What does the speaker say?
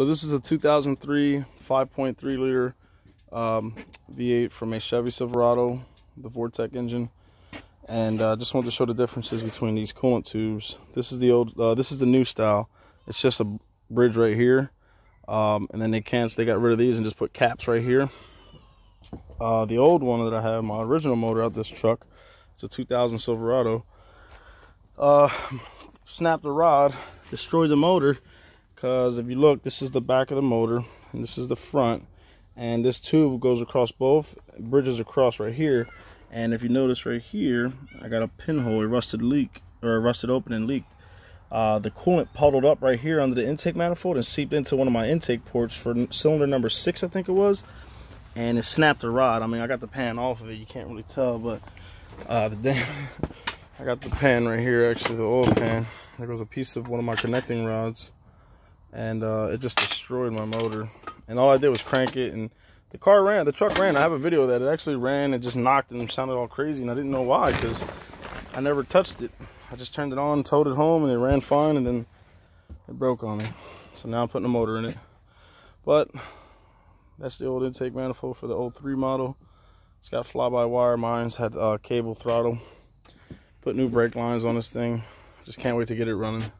So this is a 2003 5.3 liter um, V8 from a Chevy Silverado, the Vortec engine. And I uh, just wanted to show the differences between these coolant tubes. This is the old, uh, this is the new style. It's just a bridge right here. Um, and then they can't, they got rid of these and just put caps right here. Uh, the old one that I have, my original motor out this truck, it's a 2000 Silverado. Uh, snapped the rod, destroyed the motor, because if you look this is the back of the motor and this is the front and this tube goes across both bridges across right here. And if you notice right here I got a pinhole a rusted leak or a rusted open and leaked. Uh, the coolant puddled up right here under the intake manifold and seeped into one of my intake ports for cylinder number six I think it was and it snapped the rod. I mean I got the pan off of it you can't really tell but uh, the damn I got the pan right here actually the oil pan. There goes a piece of one of my connecting rods and uh, it just destroyed my motor. And all I did was crank it, and the car ran. The truck ran. I have a video of that. It actually ran and just knocked and sounded all crazy, and I didn't know why because I never touched it. I just turned it on, towed it home, and it ran fine, and then it broke on me. So now I'm putting a motor in it. But that's the old intake manifold for the old 3 model. It's got fly-by-wire. Mine's had uh, cable throttle. Put new brake lines on this thing. Just can't wait to get it running.